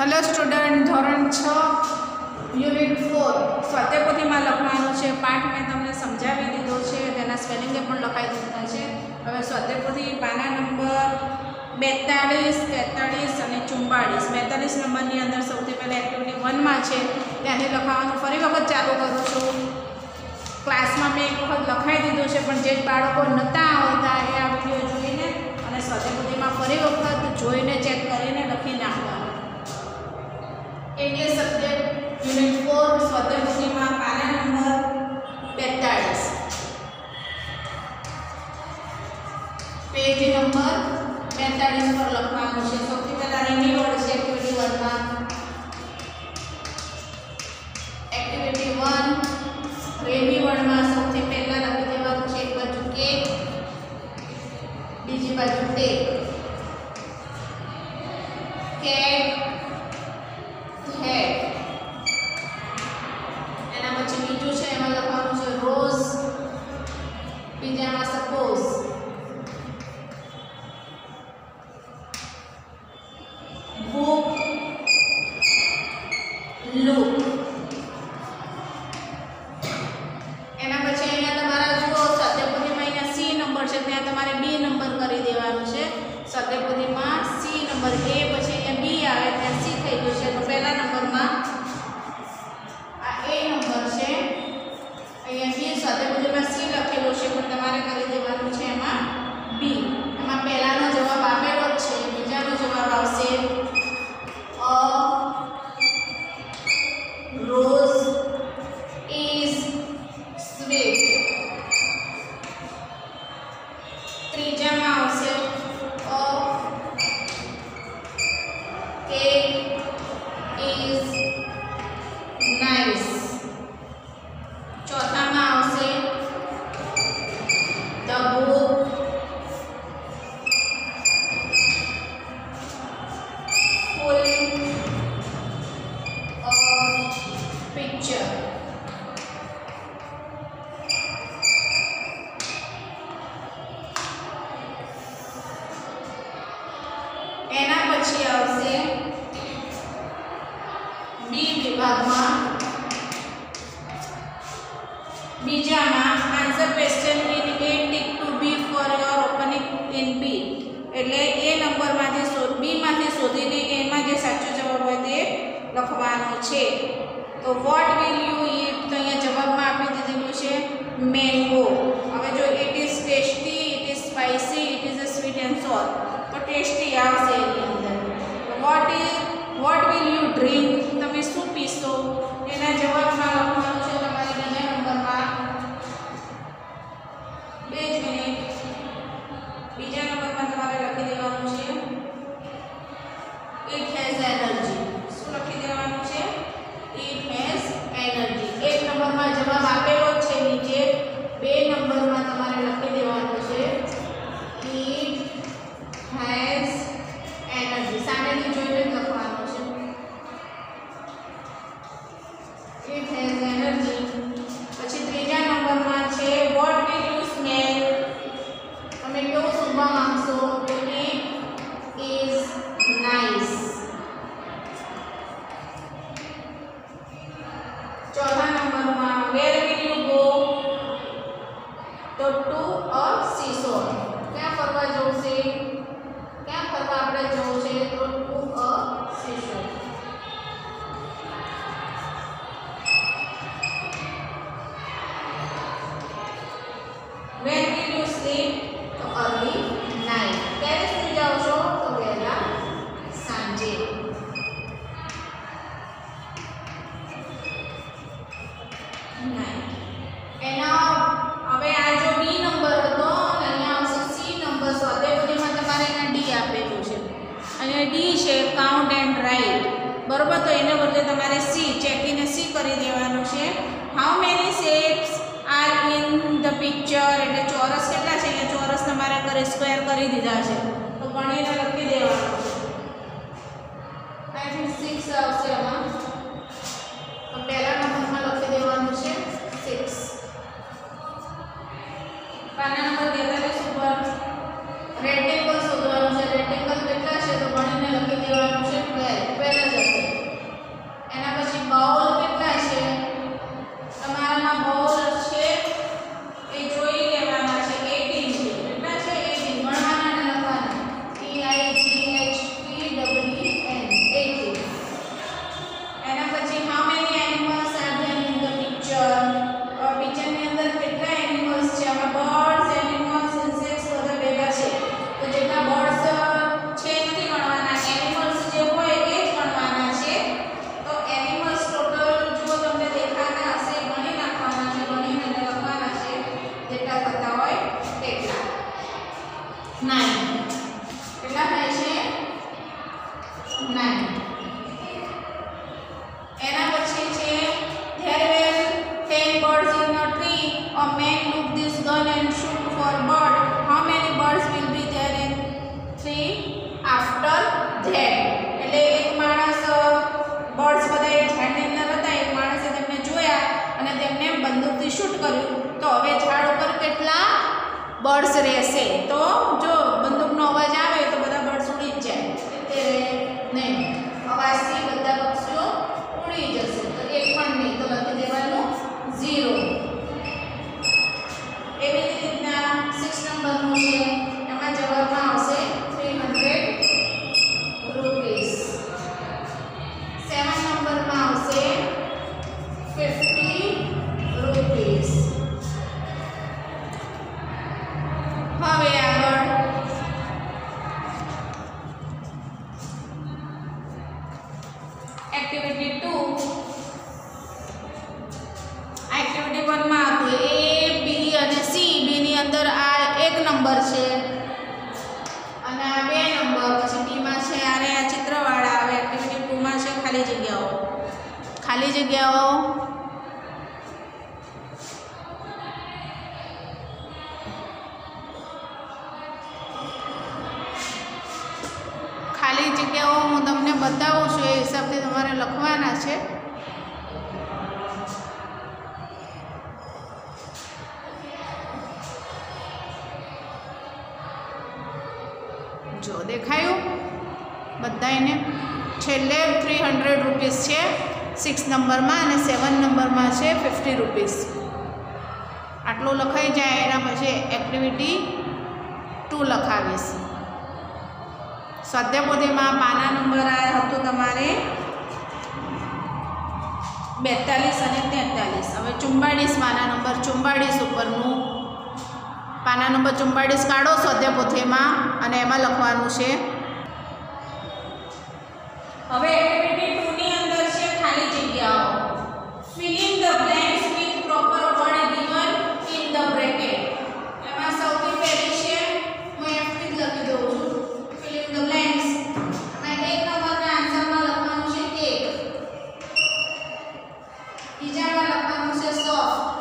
Hello student ધોરણ છ unit four સ્વાધ્યાયપોથીમાં લખવાનું છે, પાઠ મેં તમને સમજાવી દીધો છે, તેના સ્પેલિંગે પણ લખાઈ દીધા છે. હવે સ્વાધ્યાયપોથી પાના નંબર બેતાળીસ, તેતાળીસ અને ચુમ્બાળીસ બેતાળીસ નંબરની અંદર સૌથી પહેલાં એક્ટિવિટી વનમાં છે, ત્યાંથી લખાવાનું ફરી વખત ચાલુ કરું છું. ક્લાસમાં મેં એક વખત લખાઈ દીધું છે, પણ જે બાળકો નહોતા આવતા એ આ વીડિયો જોઈને અને સ્વાધ્યાયપોથીમાં ફરી વખત જોઈને ચેક કરીને લખી નાખવાનું. ઇંગ્લિશ સબ્જેક્ટ યુનિટ ફોર સ્વાધ્યાયપોથીમાં પાના નંબર બેતાળીસ. પેજ નંબર બેતાળીસ પર લખવાનું છે. સૌથી પહેલાં રેની વર્ડ લખવાનો છે. તો વોટ વિલ યુ ઈટ તો અહીંયા જવાબમાં આપી દીધેલું છે મેંગો હવે જો it is tasty it is spicy it is a sweet and sour તો ટેસ્ટી આવશે એની અંદર. What is what will you drink તમે શું પીશો? એના જવાબમાં તો ટુ અ અને ડી છે કાઉન્ટ એન્ડ રાઇટ બરોબર? તો એને બદલે તમારે સી ચેકીને સી કરી દેવાનું છે. How many shapes are in the picture એટલે ચોરસ કેટલા છે? એ ચોરસ તમારે ઘરે સ્ક્વેર કરી દીધા છે. તો ગણીને લખી દેવાનું. આઈ થિંક સિક્સ આવશે આમાં. તો પહેલા નંબરમાં લખી દેવાનું છે સિક્સ પાના નંબર તેતાલીસ ઉપર રેક્ટેંગલ શૂટ કર્યું. તો હવે ઝાડ ઉપર કેટલા બર્ડ્સ રહેશે? તો જો જગ્યાઓ હું તમને બતાવું છું, એ હિસાબથી તમારે લખવાના છે. જો દેખાયું? બધાને છેલ્લે થ્રી હંડ્રેડ રૂપીસ છે સિક્સ નંબરમાં અને સેવન નંબરમાં છે ફિફ્ટી રૂપીસ આટલું લખાઈ જાય, એના પછી એક્ટિવિટી ટુ લખાવીશ. સ્વાધ્યાયપોથીમાં પાના નંબર આ હતો તમારે બેતાલીસ અને તેતાલીસ. હવે ચુમ્બાળીસ પાના નંબર ચુમ્બાળીસ ઉપરનું પાના નંબર ચુમ્બાળીસ કાઢો સ્વાધ્યાયપોથીમાં અને એમાં લખવાનું છે. હવે એક્ટિવિટી ટુ ની અંદર છે ખાલી જગ્યાઓ filling the blanks with proper word given in the bracket એમાં સૌથી પહેલી છે હું એફ જ લખી દઉં છું ફિલિંગ ધ બ્લેન્ક્સ એમાં એક નંબરના આન્સરમાં લખવાનું છે કેક બીજામાં લખવાનું છે સોફ્ટ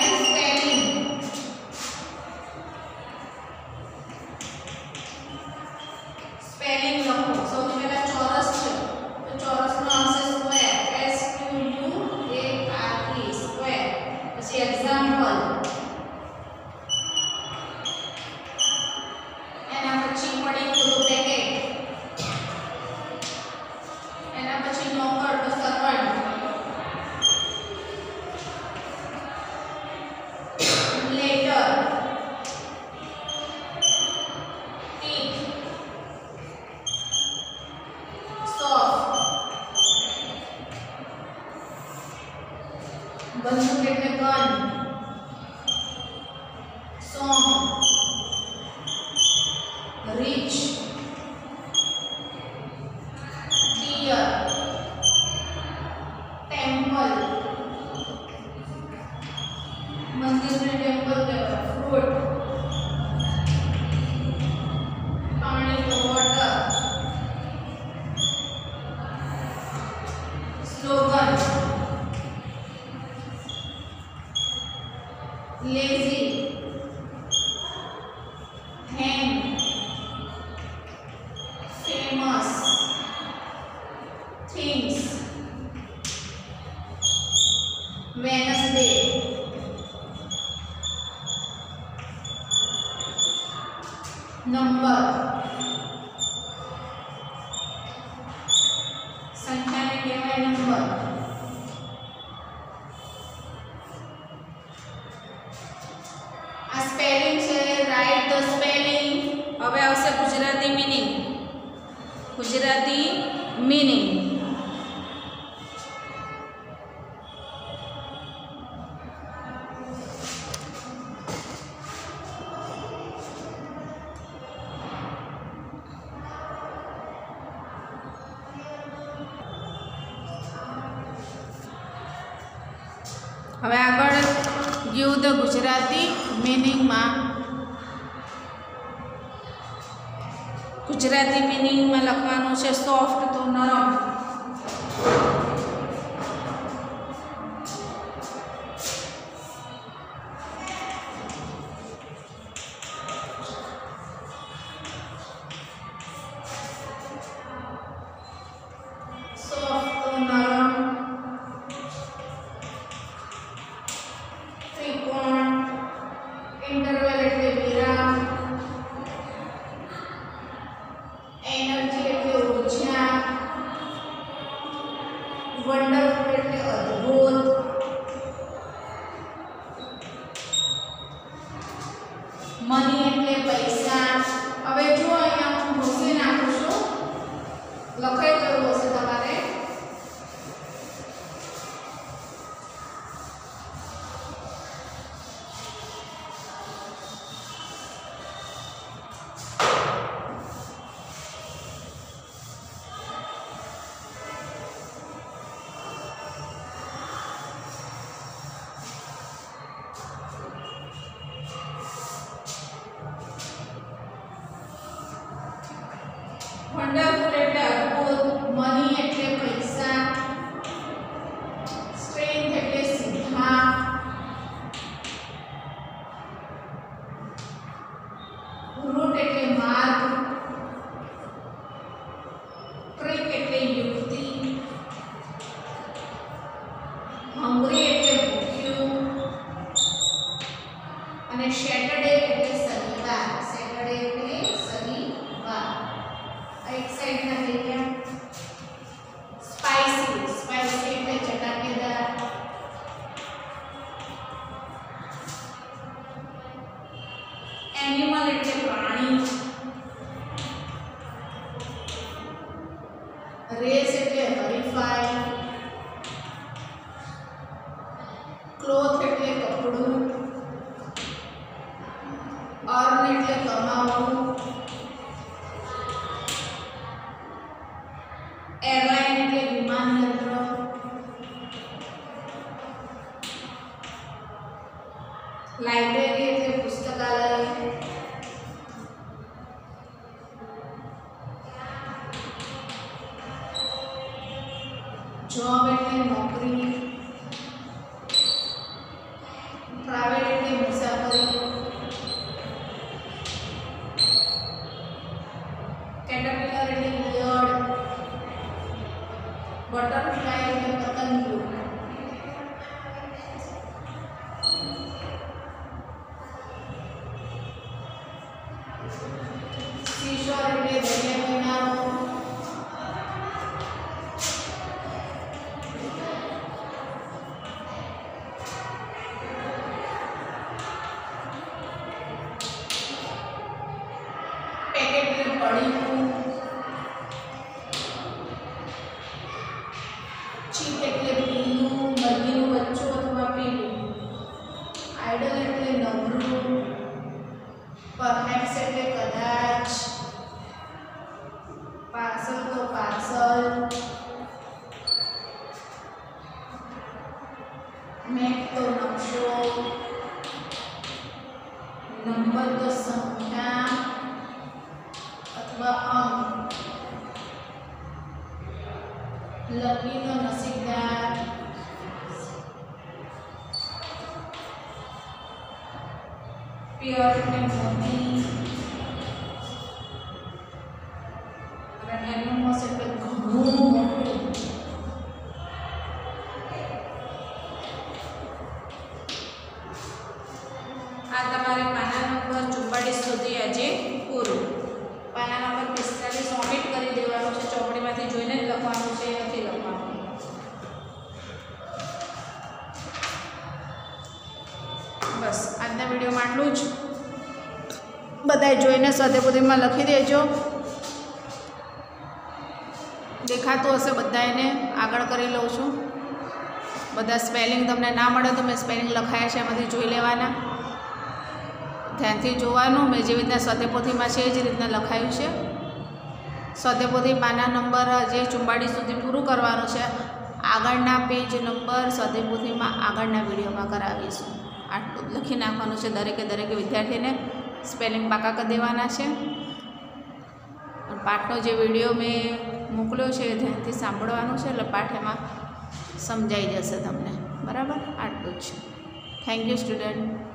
Thank you. પર્યાય નંબર આ સ્પેલિંગ છે રાઈટ ધ સ્પેલિંગ હવે આવશે ગુજરાતી મિનિંગ ગુજરાતી મિનિંગ હવે આગળ ગીવ ધ ગુજરાતી મિનિંગમાં ગુજરાતી મિનિંગમાં લખવાનું છે સોફ્ટ તો નરમ ફાઇલ ક્લોથ એટલે કપડું અર્ન એટલે કમાવું body Baang Latino na sigda Pure Pneumonia વિડીયોમાં આટલું જ. બધાએ જોઈને સ્વાધ્યાયપોથીમાં લખી દેજો. દેખાતું હશે બધા એને આગળ કરી લઉં છું. બધા સ્પેલિંગ તમને ના મળે તો મેં સ્પેલિંગ લખાયા છે, એમાંથી જોઈ લેવાના. ધ્યાનથી જોવાનું. મેં જેવી રીતના સદેપોથીમાં છે, એ જ રીતના લખાયું છે. સદેપોથી પાના નંબર જે ચુંબાડી સુધી પૂરું કરવાનું છે, આગળના પેજ નંબર સદેપોથીમાં આગળના વિડીયોમાં કરાવીશું. આટલું લખી નાખવાનું છે દરેકે દરેક વિદ્યાર્થીને સ્પેલિંગ પાકા કરી દેવાના છે. પાઠનો જે વીડિયો મેં મોકલ્યો છે એ ધ્યાનથી સાંભળવાનું છે, એટલે પાઠ એમાં સમજાઈ જશે તમને. બરાબર? આટલું જ છે. Thank you student